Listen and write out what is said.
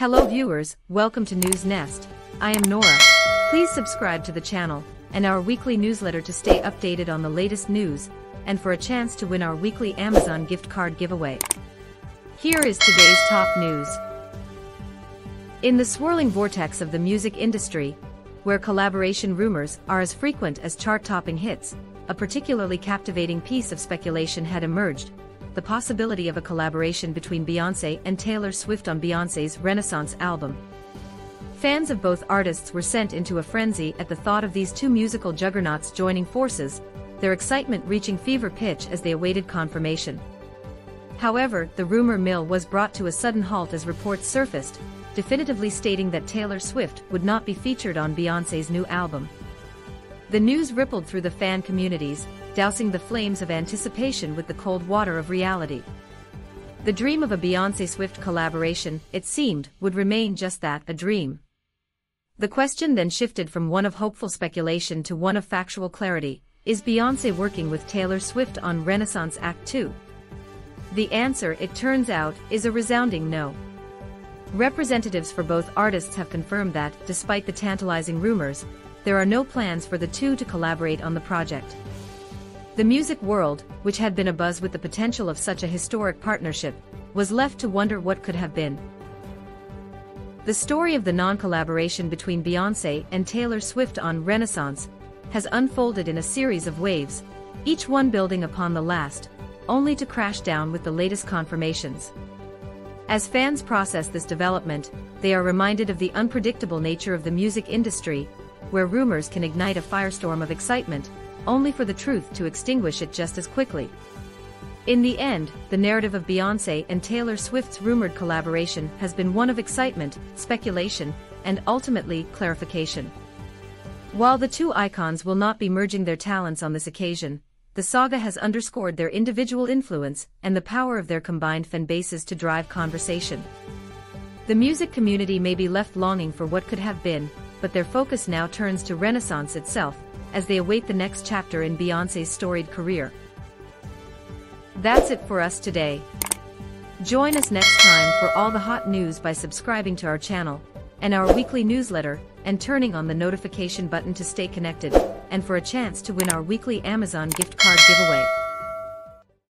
Hello viewers, welcome to News Nest. I am Nora. Please subscribe to the channel and our weekly newsletter to stay updated on the latest news and for a chance to win our weekly Amazon gift card giveaway. Here is today's top news. In the swirling vortex of the music industry, where collaboration rumors are as frequent as chart-topping hits, a particularly captivating piece of speculation had emerged the possibility of a collaboration between Beyoncé and Taylor Swift on Beyoncé's Renaissance album. Fans of both artists were sent into a frenzy at the thought of these two musical juggernauts joining forces, their excitement reaching fever pitch as they awaited confirmation. However, the rumor mill was brought to a sudden halt as reports surfaced, definitively stating that Taylor Swift would not be featured on Beyoncé's new album. The news rippled through the fan communities, dousing the flames of anticipation with the cold water of reality. The dream of a Beyoncé-Swift collaboration, it seemed, would remain just that, a dream. The question then shifted from one of hopeful speculation to one of factual clarity, is Beyoncé working with Taylor Swift on Renaissance Act 2? The answer, it turns out, is a resounding no. Representatives for both artists have confirmed that, despite the tantalizing rumors, there are no plans for the two to collaborate on the project. The music world, which had been abuzz with the potential of such a historic partnership, was left to wonder what could have been. The story of the non-collaboration between Beyoncé and Taylor Swift on Renaissance has unfolded in a series of waves, each one building upon the last, only to crash down with the latest confirmations. As fans process this development, they are reminded of the unpredictable nature of the music industry, where rumors can ignite a firestorm of excitement, only for the truth to extinguish it just as quickly. In the end, the narrative of Beyoncé and Taylor Swift's rumored collaboration has been one of excitement, speculation, and ultimately, clarification. While the two icons will not be merging their talents on this occasion, the saga has underscored their individual influence and the power of their combined fan bases to drive conversation. The music community may be left longing for what could have been, but their focus now turns to Renaissance itself, as they await the next chapter in Beyoncé's storied career. That's it for us today. Join us next time for all the hot news by subscribing to our channel and our weekly newsletter and turning on the notification button to stay connected and for a chance to win our weekly Amazon gift card giveaway.